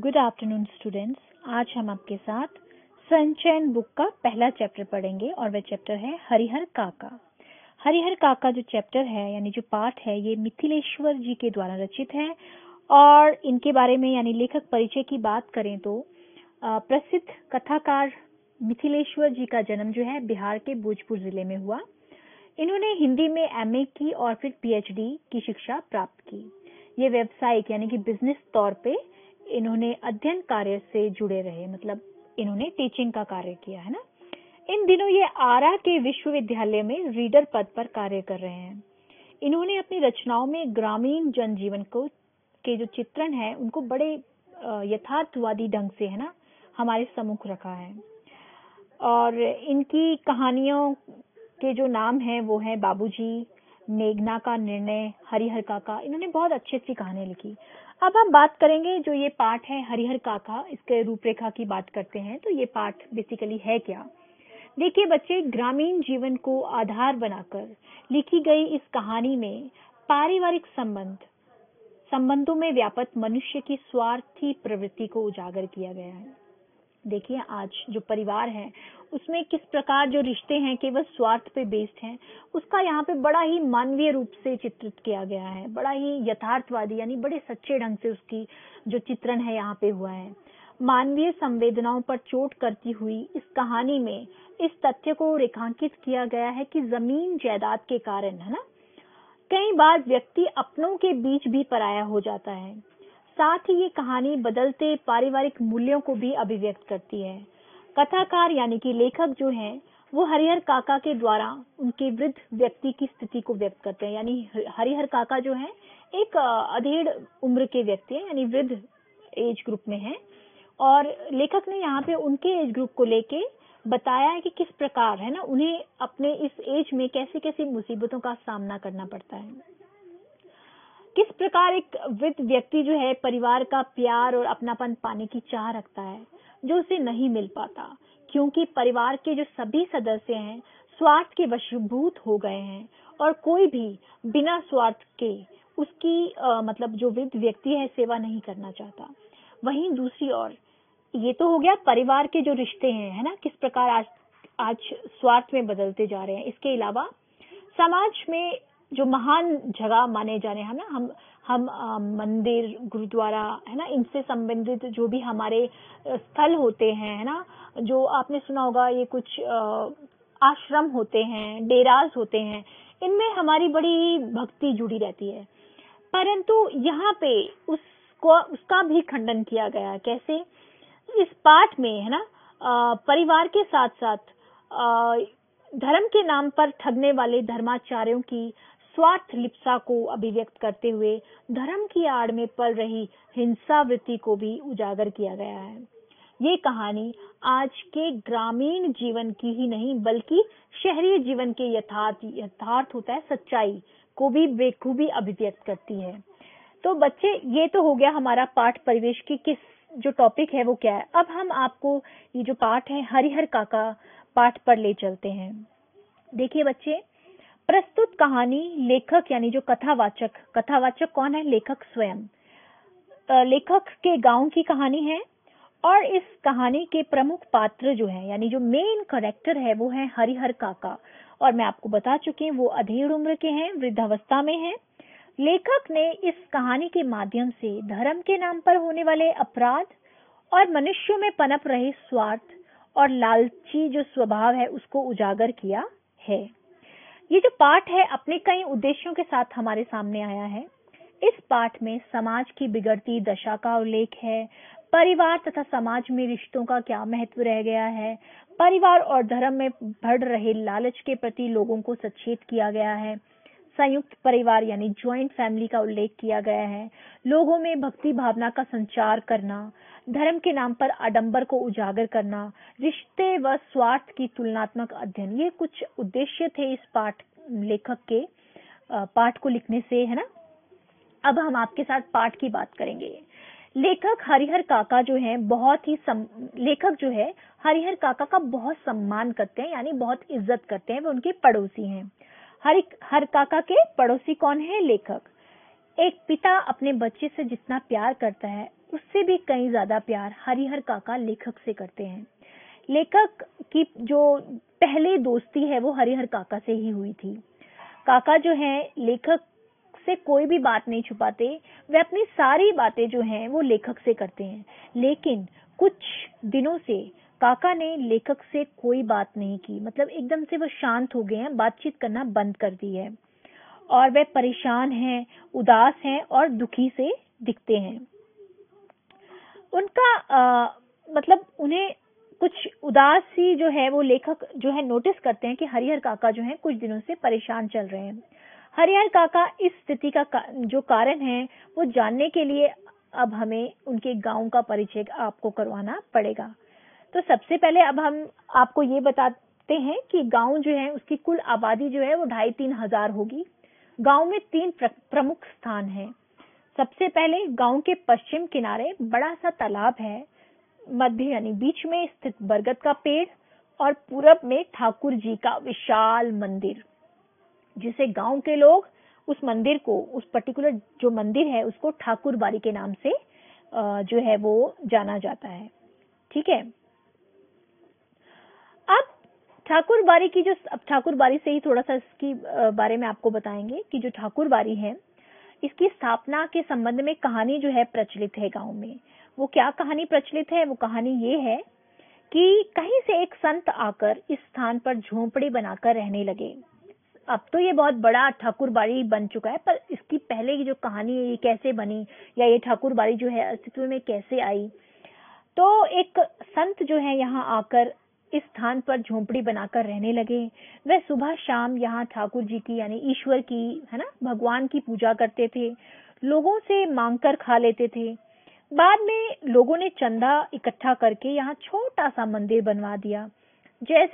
Good afternoon students आज हम आपके साथ संचयन बुक का पहला चैप्टर पढ़ेंगे और वह चैप्टर है हरिहर काका हरिहर काका जो चैप्टर है, यानी जो पाठ है, ये मिथिलेश्वर जी के द्वारा रचित है। और इनके बारे में, यानी लेखक परिचय की बात करें तो प्रसिद्ध कथाकार मिथिलेश्वर जी का जन्म जो है, बिहार के भोजपुर ज़िले में हुआ। इन्होंने हिंदी में एमए की और फिर पीएचडी की शिक्षा प्राप्त की। ये व्यवसायिक, यानी कि बिज़नेस तौर पे इन्होंने अध्ययन कार्य से जुड़े रहे मतलब इन्होंने टीचिंग का कार्य किया, है ना? इन दिनों ये आरा के विश्वविद्यालय में रीडर पद पर कार्य कर रहे हैं। इन्होंने अपनी रचनाओं में ग्रामीण जनजीवन को, के जो चित्रण है, उनको बड़े यथार्थवादी ढंग से, है ना, हमारे सम्मुख रखा है। और इनकी कहानियों के जो नाम है, वो है बाबूजी मेघना का निर्णय, हरिहर काका, इन्होंने बहुत अच्छी अच्छी कहानियाँ लिखी। अब हम बात करेंगे जो ये पाठ है हरिहर काका, इसके रूपरेखा की बात करते हैं तो ये पाठ बेसिकली है क्या? देखिए बच्चे, ग्रामीण जीवन को आधार बनाकर लिखी गई इस कहानी में पारिवारिक संबंध, संबंधों में व्यापक मनुष्य की स्वार्थी प्रवृत्ति को उजागर किया गया है। देखिए आज जो परिवार है उसमें किस प्रकार जो रिश्ते हैं, केवल स्वार्थ पे बेस्ड हैं, उसका यहाँ पे बड़ा ही मानवीय रूप से चित्रित किया गया है। बड़ा ही यथार्थवादी यानी बड़े सच्चे ढंग से उसकी जो चित्रण है यहाँ पे हुआ है। मानवीय संवेदनाओं पर चोट करती हुई इस कहानी में इस तथ्य को रेखांकित किया गया है कि ज़मीन जायदाद के कारण, है ना? कई बार व्यक्ति अपनों के बीच भी पराया हो जाता है। साथ ही ये कहानी बदलते पारिवारिक मूल्यों को भी अभिव्यक्त करती है। कथाकार यानी कि लेखक जो हैं, वो हरिहर काका के द्वारा उनके वृद्ध व्यक्ति की स्थिति को व्यक्त करते हैं। यानी हरिहर काका जो है, एक अधेड़ उम्र के व्यक्ति हैं, यानी वृद्ध एज ग्रुप में हैं। और लेखक ने यहाँ पे उनके एज ग्रुप को लेके बताया है कि किस प्रकार, है ना, उन्हें अपने इस एज में कैसे कैसे मुसीबतों का सामना करना पड़ता है। किस प्रकार एक वृद्ध व्यक्ति जो है, परिवार का प्यार और अपनापन पाने की चाह रखता है? जो उसे नहीं मिल पाता क्योंकि परिवार के जो सभी सदस्य हैं स्वार्थ के वशीभूत हो गए हैं और कोई भी बिना स्वार्थ के उसकी आ, मतलब जो वृद्ध व्यक्ति है सेवा नहीं करना चाहता। वहीं दूसरी ओर ये तो हो गया परिवार के जो रिश्ते हैं है ना किस प्रकार आज आज स्वार्थ में बदलते जा रहे हैं। इसके अलावा समाज में जो महान जगह माने जाने, हैं ना? हम हम मंदिर, गुरुद्वारा, है ना? इनसे संबंधित जो भी हमारे स्थल होते हैं, है ना? जो आपने सुना होगा, ये कुछ आश्रम होते हैं, डेराज होते हैं, इनमें हमारी बड़ी भक्ति जुड़ी रहती है। परंतु यहाँ पे उसको, उसका भी खंडन किया गया। कैसे? इस पाठ में, है ना? परिवार के साथ साथ धर्म के नाम पर ठगने वाले धर्माचार्यों की स्वार्थ लिप्सा को अभिव्यक्त करते हुए धर्म की आड़ में पल रही हिंसा वृत्ति को भी उजागर किया गया है। ये कहानी आज के ग्रामीण जीवन की ही नहीं, बल्कि शहरी जीवन के यथार्थ यथार्थ होता है सच्चाई को भी बेखूबी अभिव्यक्त करती है। तो बच्चे, ये तो हो गया हमारा पाठ परिवेश की किस जो टॉपिक है वो क्या है। अब हम आपको ये जो पाठ है, हरिहर काका पाठ पर ले चलते हैं। देखिए बच्चे प्रस्तुत कहानी लेखक, यानी जो कथावाचक कथावाचक कौन है? लेखक स्वयं। लेखक के गाँव की कहानी है और इस कहानी के प्रमुख पात्र जो है, यानी जो मेन करेक्टर है, वो है हरिहर काका। और मैं आपको बता चुकी हूँ, वो अधेड़ उम्र के हैं, वृद्धावस्था में हैं। लेखक ने इस कहानी के माध्यम से धर्म के नाम पर होने वाले अपराध और मनुष्यों में पनप रहे स्वार्थ और लालची जो स्वभाव है, उसको उजागर किया है। ये जो पाठ है अपने कई उद्देश्यों के साथ हमारे सामने आया है। इस पाठ में समाज की बिगड़ती दशा का उल्लेख है, परिवार तथा समाज में रिश्तों का क्या महत्व रह गया है, परिवार और धर्म में बढ़ रहे लालच के प्रति लोगों को सचेत किया गया है संयुक्त परिवार यानी ज्वाइंट फैमिली का उल्लेख किया गया है। लोगों में भक्ति भावना का संचार करना धर्म के नाम पर आडंबर को उजागर करना रिश्ते व स्वार्थ की तुलनात्मक अध्ययन ये कुछ उद्देश्य थे इस पाठ लेखक के पाठ को लिखने से है ना? अब हम आपके साथ पाठ की बात करेंगे। लेखक हरिहर काका जो है बहुत ही सम, लेखक जो है हरिहर काका का बहुत सम्मान करते हैं यानी बहुत इज़्ज़त करते हैं वो उनके पड़ोसी हैं। हरि हर काका के पड़ोसी कौन है? लेखक। एक पिता अपने बच्चे से जितना प्यार करता है, उससे भी कई ज़्यादा प्यार हरिहर काका लेखक से करते हैं। लेखक की जो पहले दोस्ती है, वो हरिहर काका से ही हुई थी। काका जो है, लेखक से कोई भी बात नहीं छुपाते। वे अपनी सारी बातें जो हैं, वो लेखक से करते हैं। लेकिन कुछ दिनों से काका ने लेखक से कोई बात नहीं की। मतलब एकदम से वो शांत हो गए हैं बातचीत करना बंद कर दी है। और वे परेशान हैं उदास हैं और दुखी से दिखते हैं। उनका आ, मतलब उन्हें कुछ उदास उदासी जो है वो लेखक जो है नोटिस करते हैं कि हरिहर काका जो है कुछ दिनों से परेशान चल रहे हैं। हरिहर काका इस स्थिति का, का जो कारण है वो जानने के लिए अब हमें उनके गाँव का परिचय आपको करवाना पड़ेगा। तो सबसे पहले अब हम आपको ये बताते हैं कि गाँव जो है, उसकी कुल आबादी जो है वो ढाई तीन हज़ार होगी। गाँव में तीन प्रमुख स्थान हैं। सबसे पहले गाँव के पश्चिम किनारे बड़ा सा तालाब है। मध्य यानी बीच में स्थित बरगद का पेड़ और पूरब में ठाकुर जी का विशाल मंदिर, जिसे गाँव के लोग उस मंदिर को, उस पर्टिकुलर जो मंदिर है, उसको ठाकुर बारी के नाम से जो है वो जाना जाता है। ठीक है? ठाकुर बारी की जो ठाकुर बारी से ही थोड़ा सा इसकी बारे में आपको बताएँगे कि जो ठाकुर बारी है, इसकी स्थापना के संबंध में कहानी जो है प्रचलित है गाँव में। वो क्या कहानी प्रचलित है? वो कहानी ये है कि कहीं से एक संत आकर इस स्थान पर झोंपड़ी बनाकर रहने लगे। अब तो ये बहुत बड़ा ठाकुर बाड़ी बन चुका है, पर इसकी पहले की जो कहानी है, ये कैसे बनी? या ये ठाकुर बाड़ी जो है, अस्तित्व में कैसे आई? तो एक संत जो है, यहाँ आकर इस स्थान पर झोंपड़ी बनाकर रहने लगे। वह सुबह शाम यहाँ ठाकुर जी की, यानी ईश्वर की, है ना, भगवान की पूजा करते थे। लोगों से मांग कर खा लेते थे। बाद में लोगों ने चंदा इकट्ठा करके यहाँ छोटा सा मंदिर बनवा दिया। जैसे